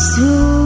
soon.